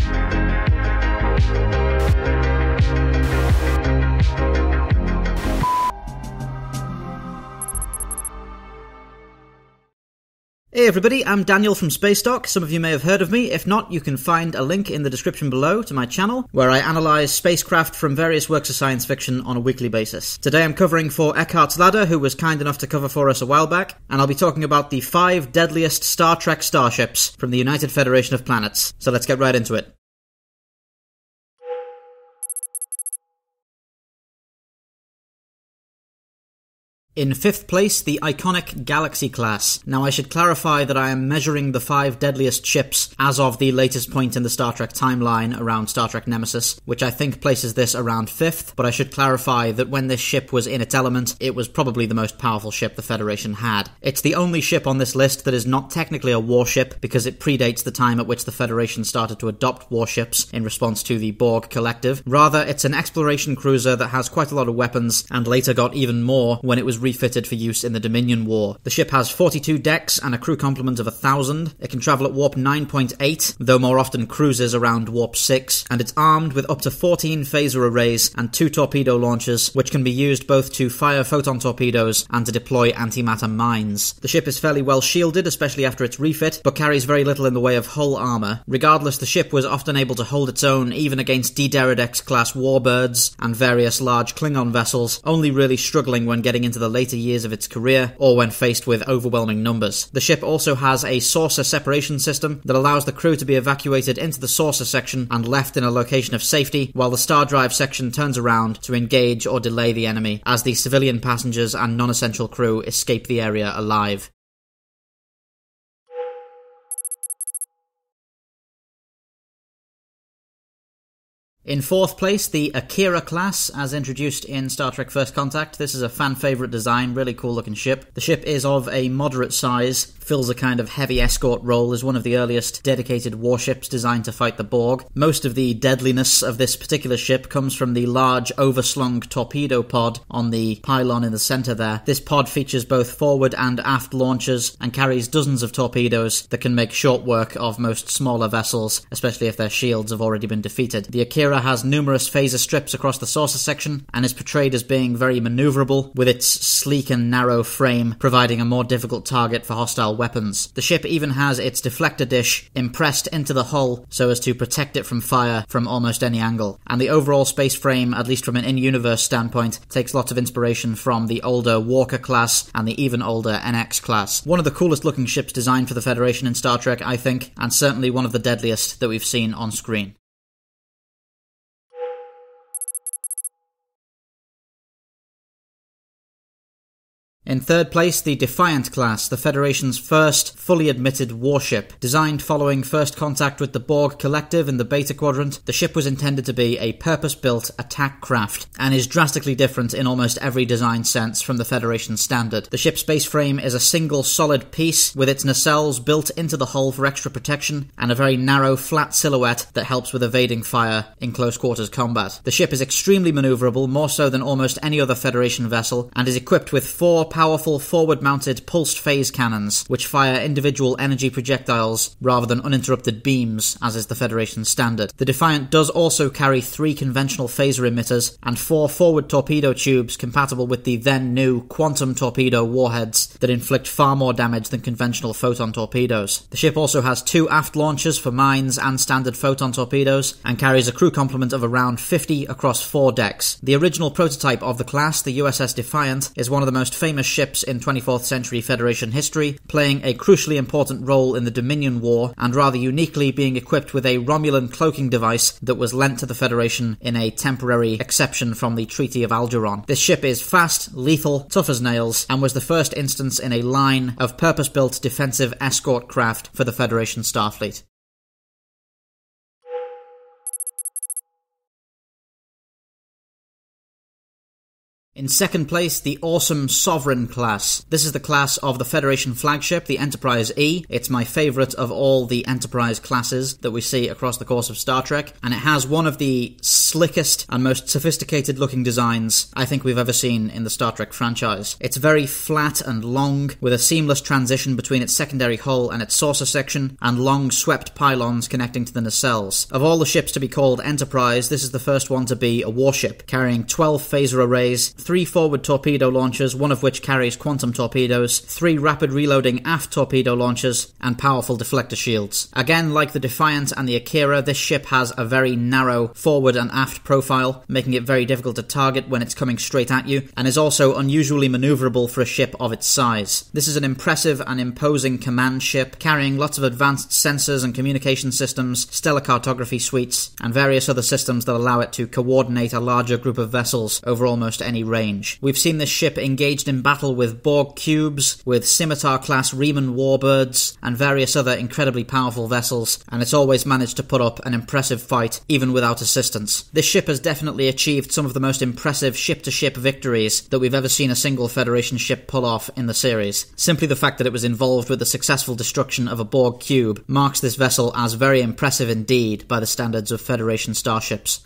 Música Hey everybody, I'm Daniel from Space. Some of you may have heard of me. If not, you can find a link in the description below to my channel where I analyze spacecraft from various works of science fiction on a weekly basis. Today I'm covering for Eckhart's Ladder, who was kind enough to cover for us a while back, and I'll be talking about the five deadliest Star Trek starships from the United Federation of Planets. So let's get right into it. In fifth place, the iconic Galaxy class. Now, I should clarify that I am measuring the five deadliest ships as of the latest point in the Star Trek timeline around Star Trek Nemesis, which I think places this around fifth, but I should clarify that when this ship was in its element, it was probably the most powerful ship the Federation had. It's the only ship on this list that is not technically a warship because it predates the time at which the Federation started to adopt warships in response to the Borg Collective. Rather, it's an exploration cruiser that has quite a lot of weapons and later got even more when it was refitted for use in the Dominion War. The ship has 42 decks and a crew complement of 1,000. It can travel at warp 9.8, though more often cruises around warp 6, and it's armed with up to 14 phaser arrays and two torpedo launchers, which can be used both to fire photon torpedoes and to deploy antimatter mines. The ship is fairly well shielded, especially after its refit, but carries very little in the way of hull armor. Regardless, the ship was often able to hold its own even against D'deridex class warbirds and various large Klingon vessels, only really struggling when getting into the later years of its career or when faced with overwhelming numbers. The ship also has a saucer separation system that allows the crew to be evacuated into the saucer section and left in a location of safety while the star drive section turns around to engage or delay the enemy as the civilian passengers and non-essential crew escape the area alive. In fourth place, the Akira class, as introduced in Star Trek First Contact. This is a fan favorite design, really cool looking ship. The ship is of a moderate size, fills a kind of heavy escort role, is one of the earliest dedicated warships designed to fight the Borg. Most of the deadliness of this particular ship comes from the large overslung torpedo pod on the pylon in the center there. This pod features both forward and aft launchers and carries dozens of torpedoes that can make short work of most smaller vessels, especially if their shields have already been defeated. The Akira has numerous phaser strips across the saucer section and is portrayed as being very maneuverable, with its sleek and narrow frame providing a more difficult target for hostile weapons. The ship even has its deflector dish impressed into the hull so as to protect it from fire from almost any angle. And the overall space frame, at least from an in-universe standpoint, takes lots of inspiration from the older Walker class and the even older NX class. One of the coolest looking ships designed for the Federation in Star Trek, I think, and certainly one of the deadliest that we've seen on screen. In third place, the Defiant class, the Federation's first fully admitted warship. Designed following first contact with the Borg Collective in the Beta Quadrant, the ship was intended to be a purpose built attack craft and is drastically different in almost every design sense from the Federation standard. The ship's base frame is a single solid piece with its nacelles built into the hull for extra protection and a very narrow, flat silhouette that helps with evading fire in close quarters combat. The ship is extremely maneuverable, more so than almost any other Federation vessel, and is equipped with four powerful forward mounted pulsed phase cannons, which fire individual energy projectiles rather than uninterrupted beams, as is the Federation standard. The Defiant does also carry three conventional phaser emitters and four forward torpedo tubes compatible with the then new quantum torpedo warheads that inflict far more damage than conventional photon torpedoes. The ship also has two aft launchers for mines and standard photon torpedoes and carries a crew complement of around 50 across four decks. The original prototype of the class, the USS Defiant, is one of the most famous ships in 24th century Federation history, playing a crucially important role in the Dominion War, and rather uniquely being equipped with a Romulan cloaking device that was lent to the Federation in a temporary exception from the Treaty of Algeron. This ship is fast, lethal, tough as nails, and was the first instance in a line of purpose built defensive escort craft for the Federation Starfleet. In second place, the awesome Sovereign class. This is the class of the Federation flagship, the Enterprise E. It's my favourite of all the Enterprise classes that we see across the course of Star Trek, and it has one of the slickest and most sophisticated looking designs I think we've ever seen in the Star Trek franchise. It's very flat and long, with a seamless transition between its secondary hull and its saucer section, and long swept pylons connecting to the nacelles. Of all the ships to be called Enterprise, this is the first one to be a warship, carrying 12 phaser arrays, 3 forward torpedo launchers, one of which carries quantum torpedoes, 3 rapid reloading aft torpedo launchers, and powerful deflector shields. Again, like the Defiant and the Akira, this ship has a very narrow forward and aft profile, making it very difficult to target when it's coming straight at you, and is also unusually maneuverable for a ship of its size. This is an impressive and imposing command ship, carrying lots of advanced sensors and communication systems, stellar cartography suites, and various other systems that allow it to coordinate a larger group of vessels over almost any range. We've seen this ship engaged in battle with Borg cubes, with scimitar class Reman warbirds, and various other incredibly powerful vessels, and it's always managed to put up an impressive fight even without assistance. This ship has definitely achieved some of the most impressive ship to ship victories that we've ever seen a single Federation ship pull off in the series. Simply the fact that it was involved with the successful destruction of a Borg cube marks this vessel as very impressive indeed by the standards of Federation starships.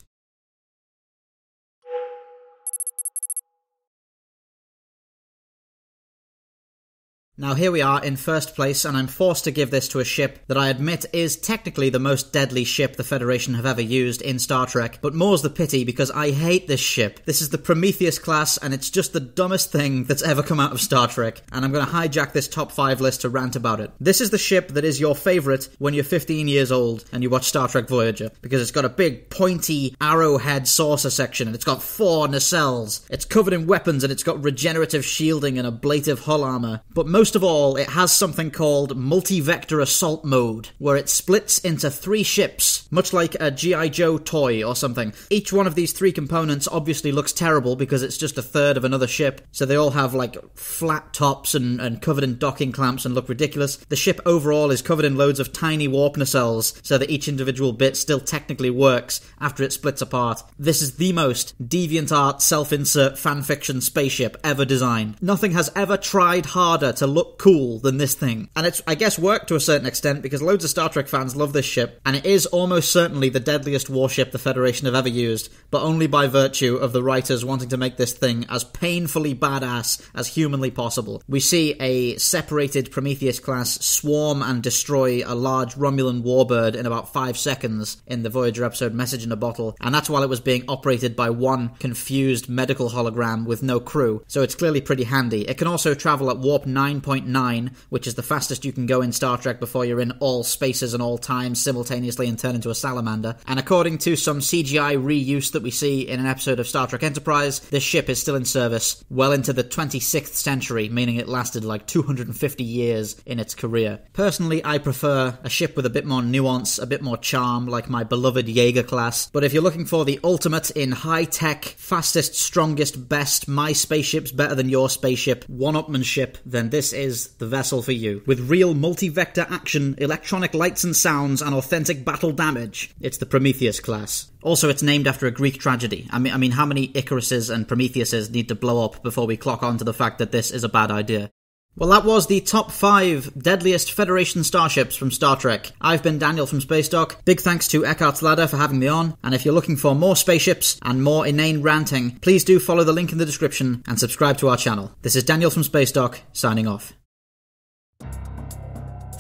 Now here we are in first place, and I'm forced to give this to a ship that I admit is technically the most deadly ship the Federation have ever used in Star Trek, but more's the pity because I hate this ship. This is the Prometheus class, and it's just the dumbest thing that's ever come out of Star Trek, and I'm gonna hijack this top 5 list to rant about it. This is the ship that is your favourite when you're 15 years old and you watch Star Trek Voyager, because it's got a big pointy arrowhead saucer section, and it's got four nacelles. It's covered in weapons, and it's got regenerative shielding and ablative hull armour, but most most of all, it has something called multi-vector assault mode, where it splits into three ships, much like a G.I. Joe toy or something. Each one of these three components obviously looks terrible because it's just a third of another ship, so they all have like flat tops and, and covered in docking clamps and look ridiculous. The ship overall is covered in loads of tiny warp nacelles, so that each individual bit still technically works after it splits apart. This is the most DeviantArt self-insert fanfiction spaceship ever designed. Nothing has ever tried harder to look cool than this thing. And it's, I guess, worked to a certain extent because loads of Star Trek fans love this ship, and it is almost certainly the deadliest warship the Federation have ever used, but only by virtue of the writers wanting to make this thing as painfully badass as humanly possible. We see a separated Prometheus class swarm and destroy a large Romulan warbird in about five seconds in the Voyager episode Message in a Bottle, and that's while it was being operated by one confused medical hologram with no crew, so it's clearly pretty handy. It can also travel at warp 9. 9.9, which is the fastest you can go in Star Trek before you're in all spaces and all times simultaneously and turn into a salamander. And according to some CGI reuse that we see in an episode of Star Trek Enterprise, this ship is still in service well into the 26th century, meaning it lasted like 250 years in its career. Personally, I prefer a ship with a bit more nuance, a bit more charm, like my beloved Jaeger class. But if you're looking for the ultimate in high tech, fastest, strongest, best, my spaceship's better than your spaceship, one upmanship, then this is the vessel for you. With real multi-vector action, electronic lights and sounds, and authentic battle damage, it's the Prometheus class. Also, it's named after a Greek tragedy. I mean, I mean, how many Icaruses and Prometheuses need to blow up before we clock on to the fact that this is a bad idea? Well, that was the top five deadliest Federation starships from Star Trek. I've been Daniel from Spacedock. Big thanks to Eckhart's Ladder for having me on. And if you're looking for more spaceships and more inane ranting, please do follow the link in the description and subscribe to our channel. This is Daniel from Spacedock, signing off.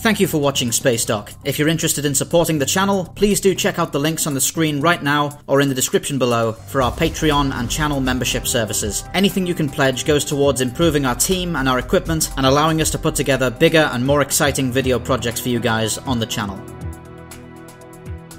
Thank you for watching Spacedock. If you're interested in supporting the channel, please do check out the links on the screen right now or in the description below for our Patreon and channel membership services. Anything you can pledge goes towards improving our team and our equipment and allowing us to put together bigger and more exciting video projects for you guys on the channel.